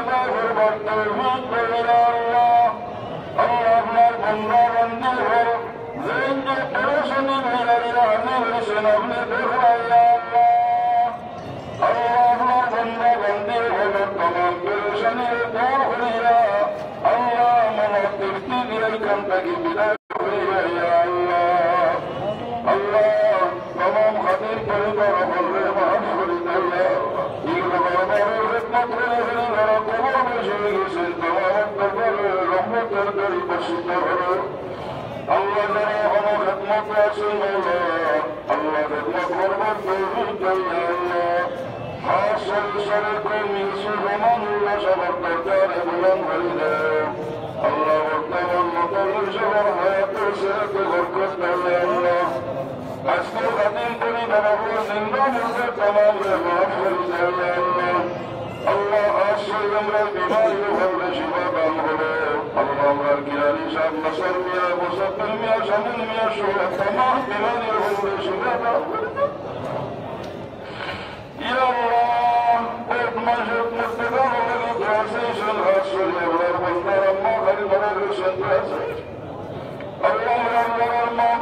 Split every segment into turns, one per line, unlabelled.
الله بالتوفيق إلى الله اللهم ارحمنا والنور زين القرشن من الرحمن لشنب نبيه يا الله اللهم ارحمنا गर्दरी बसी मौला अल्लाह तेरा हमें खिदमत ऐसी मौला अल्लाह खिदमत कुर्बान तेरी दया अल्लाह हासिल सर को मिलसी रमन अल्लाह सबर को तेरे बुलंद कर दे अल्लाह वक्त और मतलूब जबर हयात से तो बरकत दे अल्लाह अस्मी कदीम तेरी बराबर जिंदा मुझे तमाम माफ कर दे अल्लाह अल्लाह اللهم صل وسلم يا جميل يا شهد تمام بمن الهم يا الله قد مجد مستدار ولي ترسيشن أرسل يا رب المرمى غير مرسل اللهم يا رب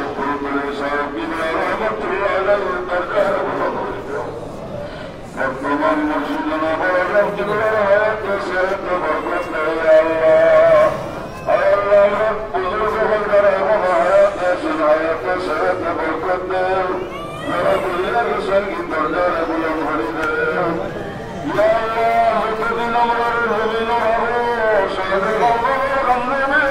Ya Allah, hepimizin umurları,
hepimizin umurları, şeyde kalmadı, kalmadı.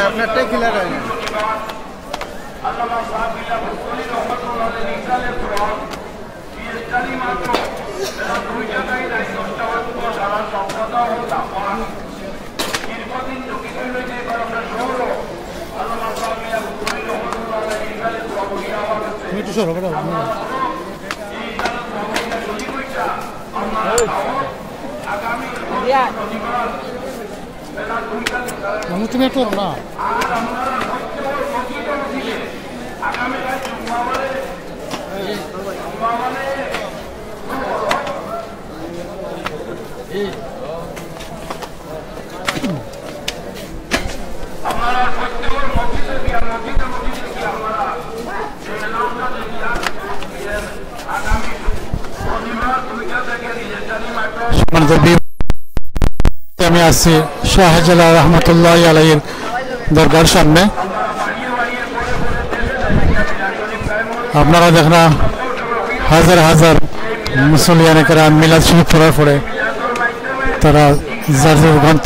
আপনারটাই ক্লিয়ার হয় না একটু সরো বেটা মানুষ তুমি একটু না
আপনারা প্রত্যেকের মসজিদে গিয়া মসজিদে মসজিদে গিয়া আপনারা সেই এলাকাটা দেখিয়া আগামী শনিবার দুইটা থেকে রিজেন্টারি মাইক্রো
সম্মানিত বি- আমি আছি শাহজালা রহমতুল্লাহ আলাইয়ের দরগার সামনে আপনারা দেখেন হাজার হাজার মুসলিয়ান এখানে মিলাদ শরীফ পড়ার পরে তারা যার যার গ্রন্থ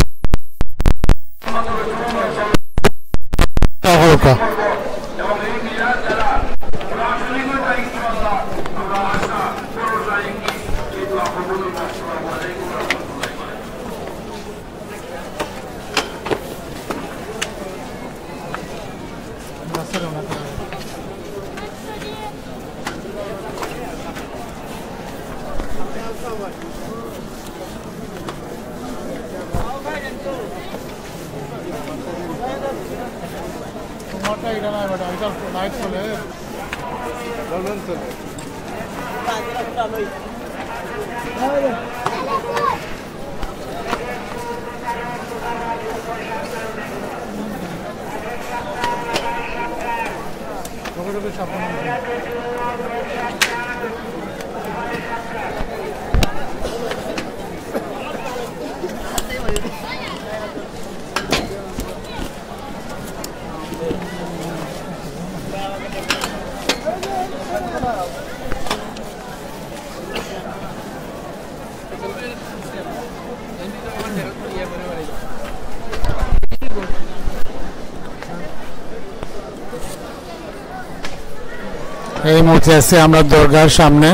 এই
মুহূর্তে আছে আমরা দরগার সামনে।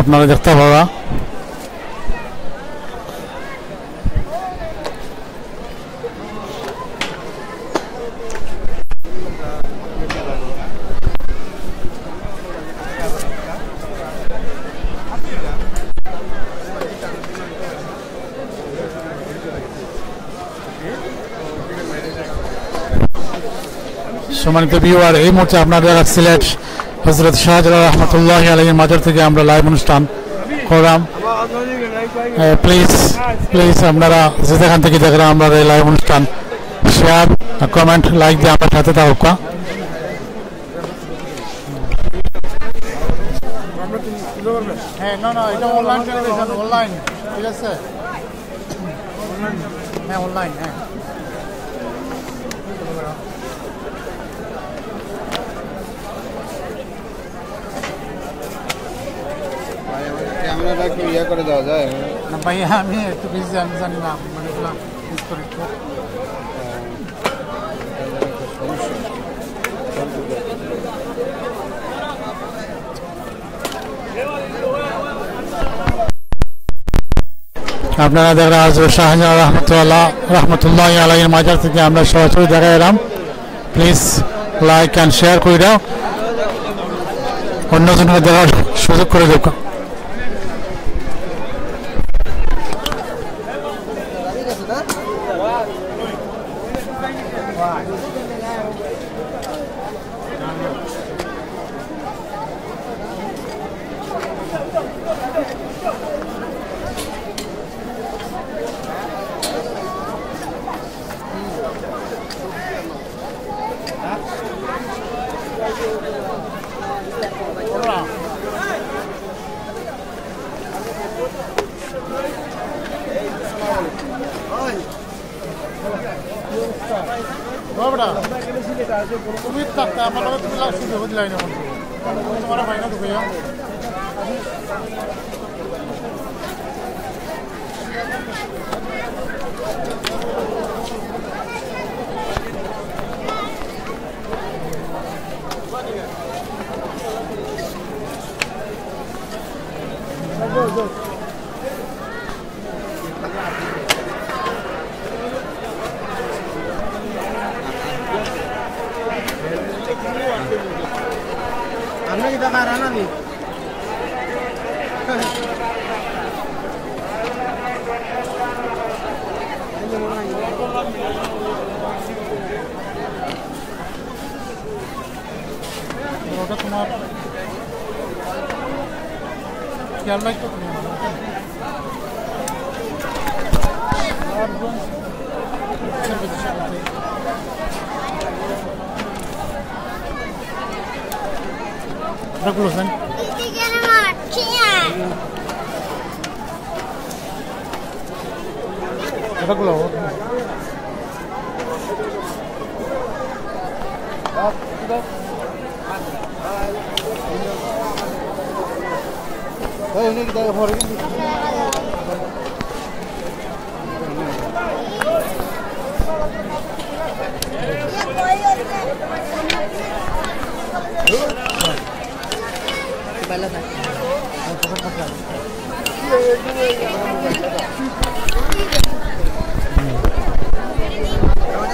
আপনারা দেখতে পাবা। সম্মানিত ভিউয়ার এই মুহূর্তে আপনারা সিলেট হজরত শাহজালাল রহমতুল্লাহ আলহীর মাজার থেকে আমরা লাইভ অনুষ্ঠান করলাম প্লিজ প্লিজ আপনারা যে যেখান থেকে দেখলাম আমরা এই লাইভ অনুষ্ঠান শেয়ার কমেন্ট লাইক দিয়ে আমার সাথে থাকুক হ্যাঁ না না এটা অনলাইন টেলিভিশন অনলাইন ঠিক আছে হ্যাঁ অনলাইন হ্যাঁ
ক্যামেরাটা একটু ইয়ে করে দেওয়া যায়
না ভাইয়া আমি একটু বিজি আমি জানি না মানে এগুলো মিস করি একটু। আপনারা দেখলেন আজ শাহজাহান রহমতুল্লাহ রহমতুল্লাহ আলাইয়ের মাজার থেকে আমরা সরাসরি দেখা এলাম প্লিজ লাইক অ্যান্ড শেয়ার করে দাও অন্যজনকে দেখার সুযোগ করে দেব রাখল
এই নি কি পরে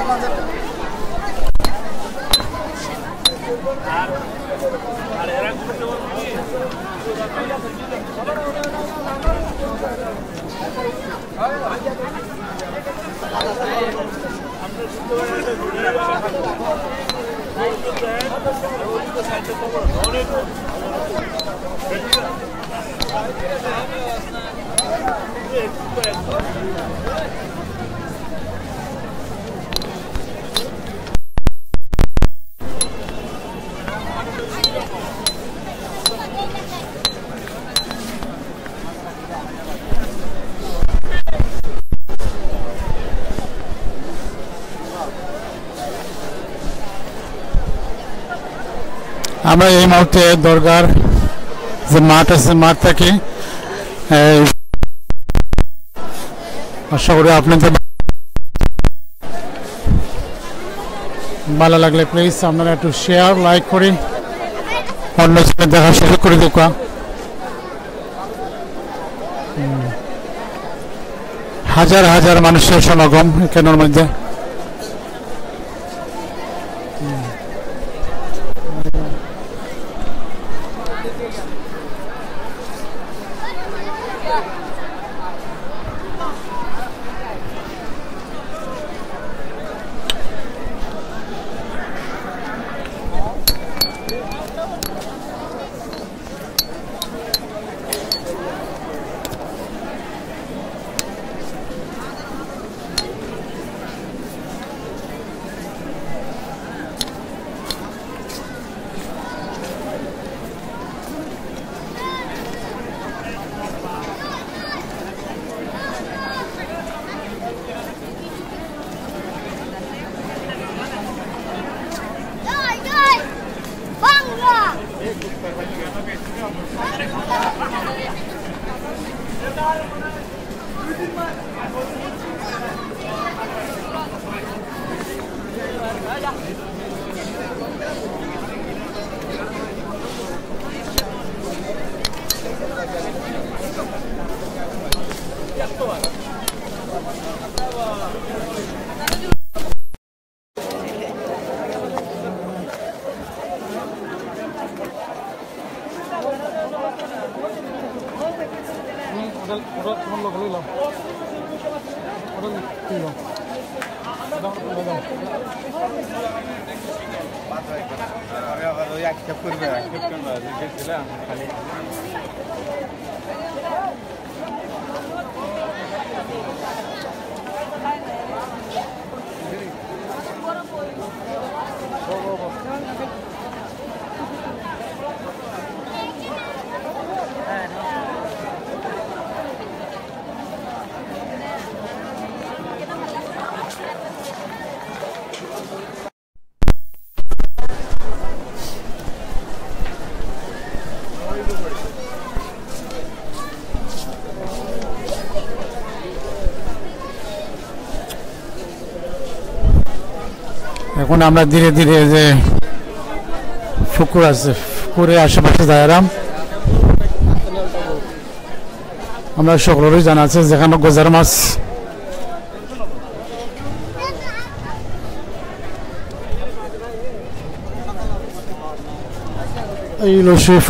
Good.
আমরা এই মুহূর্তে দরগার যে মাঠ আছে, মাঠ থেকে আশা করি আপনাদের ভালো লাগলে প্লিজ আপনারা একটু শেয়ার লাইক করে অন্য ছেলে দেখা সুযোগ করে দেখা হাজার হাজার মানুষের সমাগম এখানের মধ্যে। ওটা ওটা তোমার লোক লইলাম ওটা লইলাম দাও দাও দাও
ওই অ্যাকসেপ্ট করবে অ্যাকসেপ্ট করবে দেখছিলাম খালি
এখন আমরা ধীরে ধীরে যে পুকুর আছে পুকুরের আশেপাশে দাঁড়ালাম আমরা সকলেরই জানা আছে যেখানে গজার মাছ। এই হলো সেই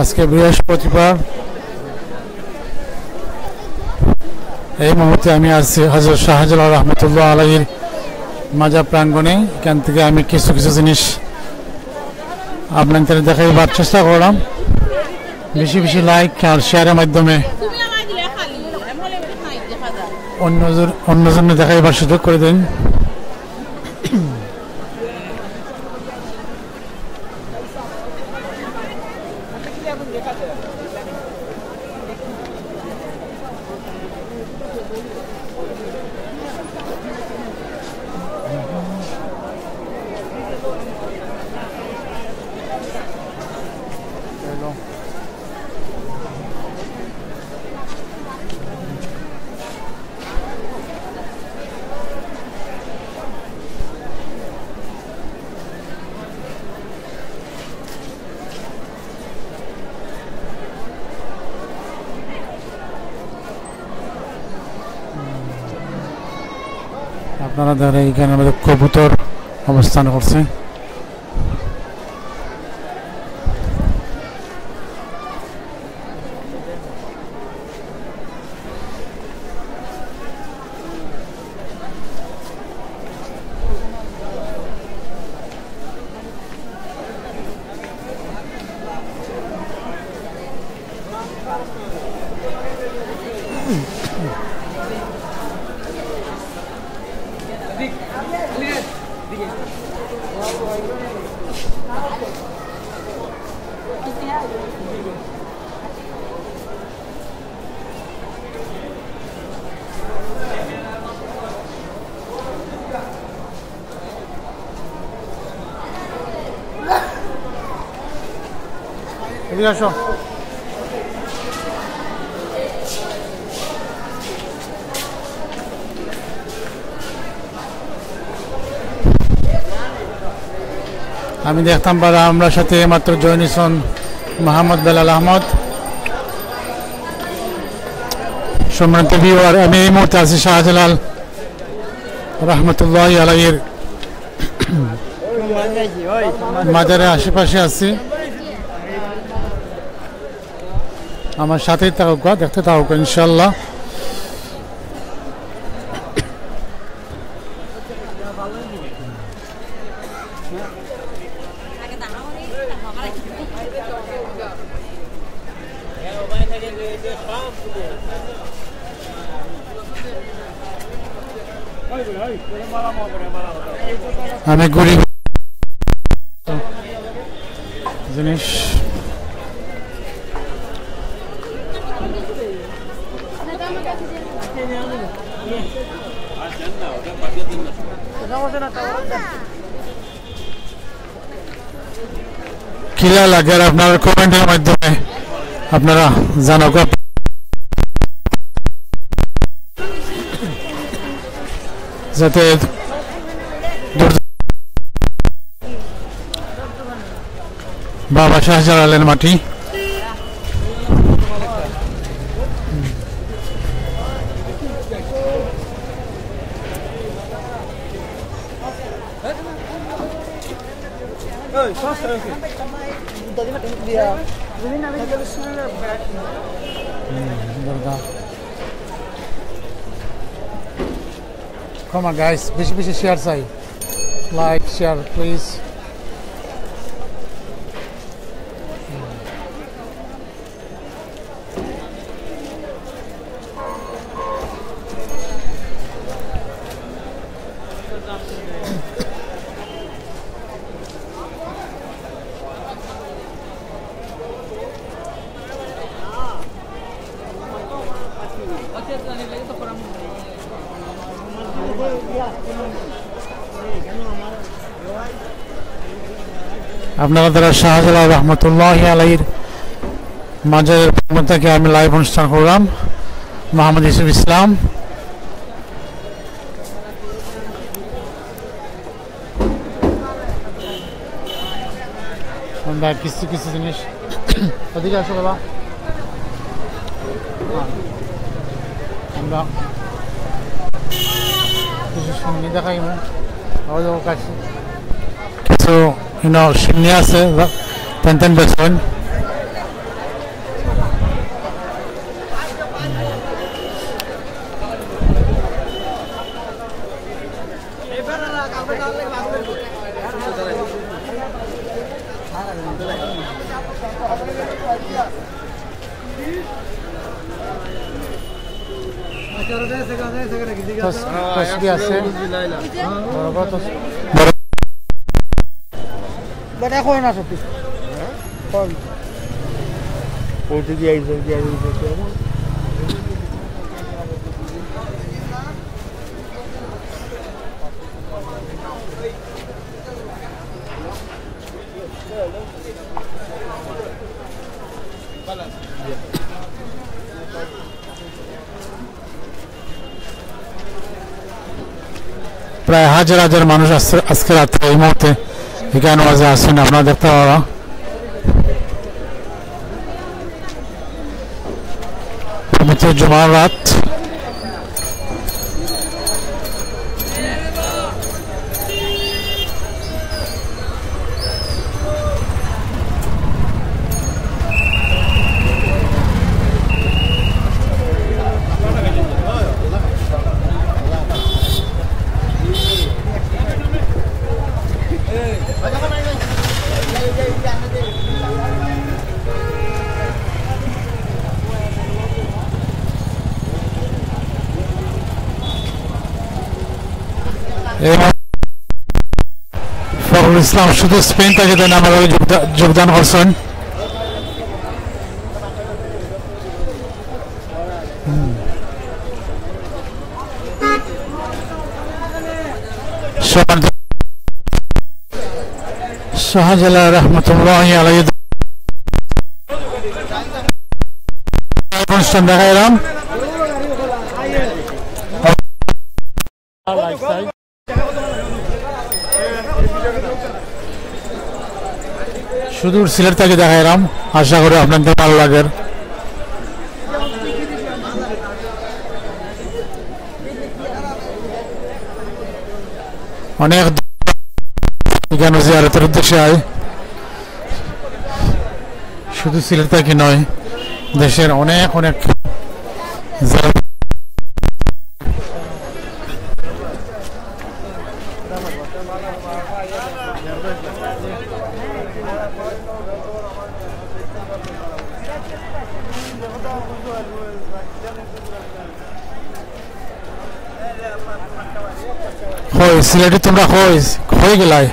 আজকে বৃহস্পতিবার। এই মুহূর্তে আমি আছি হজরত শাহজালাল রহমতুল্লাহ আলহীর মাজা প্রাঙ্গণে। এখান থেকে আমি কিছু কিছু জিনিস আপনাদের দেখাইবার চেষ্টা করলাম। বেশি বেশি লাইক আর শেয়ারের মাধ্যমে অন্যজন অন্যজনে দেখাইবার সুযোগ করে দিন। আপনারা দ্বারা এখানে আমাদের কবুতর অবস্থান করছে। এদিকে আসো আমি দেখতাম পারা আমরা সাথে মাত্র জয়নিসন মোহাম্মদ বেলাল আহমদ সম্মানিত ভিওয়ার আমি এই মুহূর্তে আছি শাহজালাল রহমতুল্লাহ আলাইয়ের মাজারের আশেপাশে আছি আমার সাথেই থাকুক দেখতে থাকুক ইনশাল্লাহ আমি ঘুরি জিনিস কিলা লাগে আর আপনার কমেন্টের মাধ্যমে আপনারা জানাক যাতে বাবা শাহজালালের মাটি Come on, guys. Bishi bishi share sai. Like, share, please. আপনারা দ্বারা শাহজালাল রহমতুল্লাহ আলাইর মাজারের থেকে আমি লাইভ অনুষ্ঠান করলাম, মোহাম্মদ ইসুফ ইসলাম। আমরা কিছু কিছু জিনিস ওদিকে আসো বাবা। আমরা কিছু সঙ্গী দেখাই আমাদের কাছে। কিছু you know, Shinyas, Tantan Baswan. तस्वीर आसे बराबर तस्वीर
But ako na sa pis. Kon. Puti dia iso dia iso dia.
প্রায় হাজার হাজার মানুষ আজকে আজকে রাত্রে এই মুহূর্তে এখানে মাঝে আসছেন আপনারা দেখতে পারা পবিত্র জুমার রাত ফখরুল ইসলাম শুধু স্পেন থেকে দেন আমাদের যোগদা- যোগদান করছেন হুম। সম্মানিত শাহজালাল রহমতুল্লাহ আলাই অনুষ্ঠান দেখাইলাম সুদূর সিলেট থেকে দেখাইলাম। আশা করি আপনাদের ভালো লাগে অনেক এখানে জিয়ারতের উদ্দেশ্যে আয়। শুধু সিলেট থেকে নয়, দেশের অনেক অনেক হয় সিলেটে তোমরা হয় হয়ে গেলাই।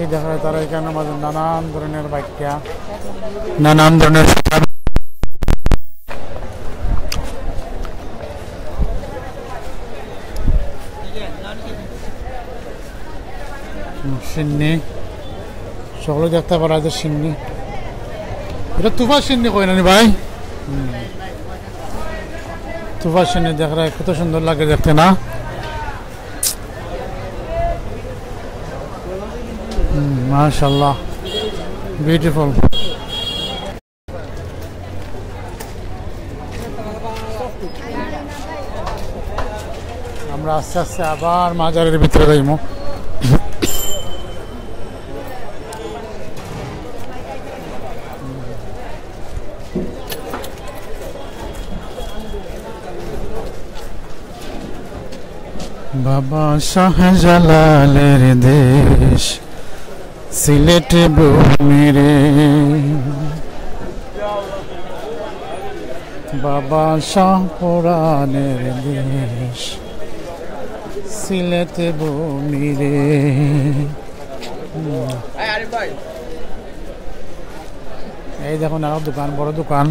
এই দেখা তারা এখানে মাঝে নানান ধরনের বাক্যা নানান ধরনের সিন্নি। সকলে দেখতে পারা যায় সিন্নি। এটা তুফা সিন্নি কই নানি ভাই? তুফা সিন্নি দেখা কত সুন্দর লাগে দেখতে, না? মাশাল্লাহ বিউটিফুল আমরা আস্তে আস্তে আবার মাজারের ভিতরে যাইমো। বাবা শাহজালালের দেশ, সিলেটে ভূমিরে। বাবা শাহপুরানের দেশ, সিলেটে ভূমিরে। এই দেখুন আরও দোকান, বড় দোকান।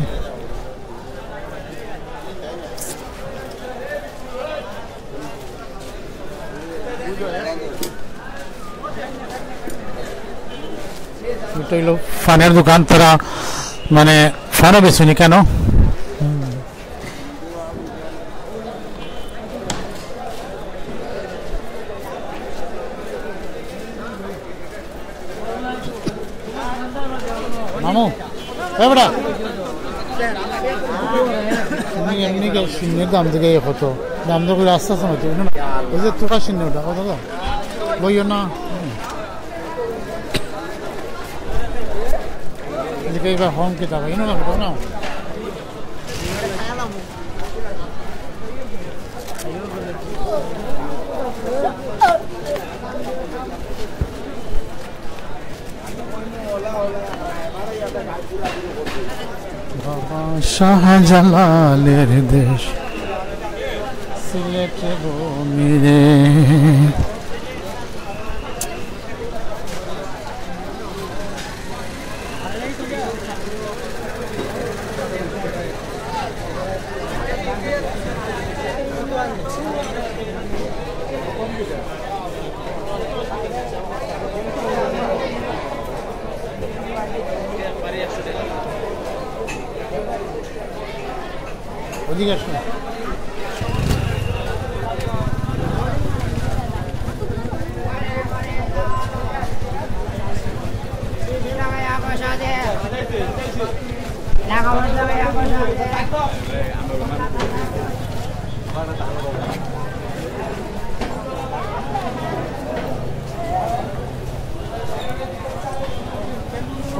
হইল ফানের দোকান তারা মানে ফানও বেশুনি কেন? মামু বেটা। এমনি এমনি শূন্যের দাম থেকে কত? দাম তো আস্তে আস্তে হতো না ওই যে তোরা শূন্য ওটা কত বইও না। এদিকে এবার হোম কিতাব ইনো না কত না বাবা শাহজালালের দেশ। সিলেটে বমিরে। ওদিকে আসুন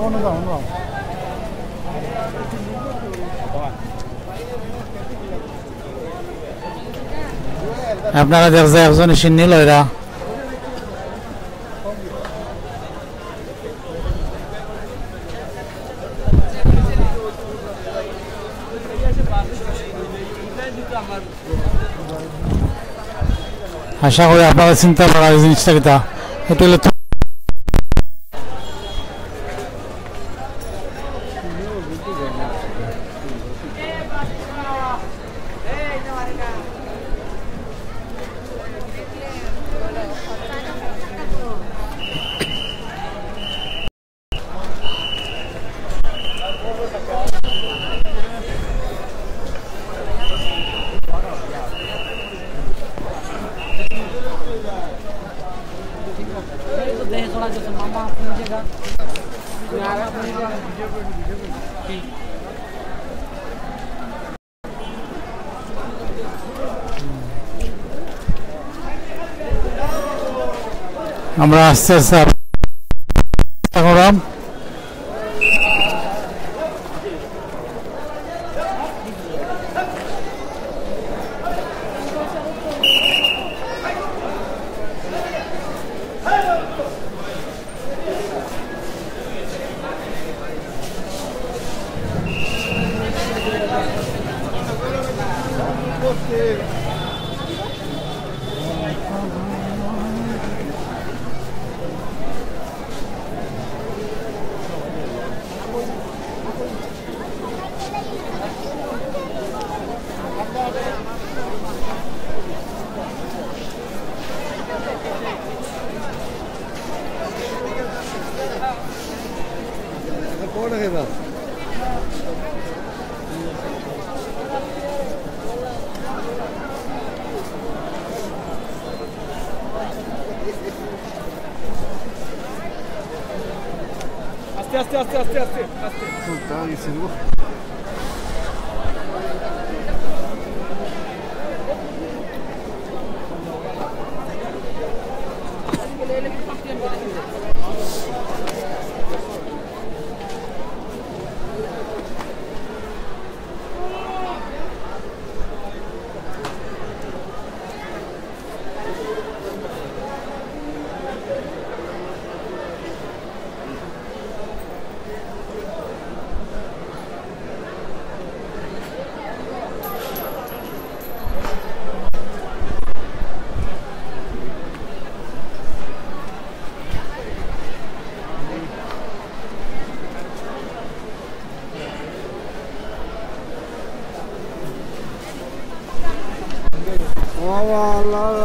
অন্য দাও। আপনারা দেখছে একজন সিন্নি লয়রা আশা করি আপনারা চিন্তা করার জিনিসটা এটা হলো
Graças a Deus. Allah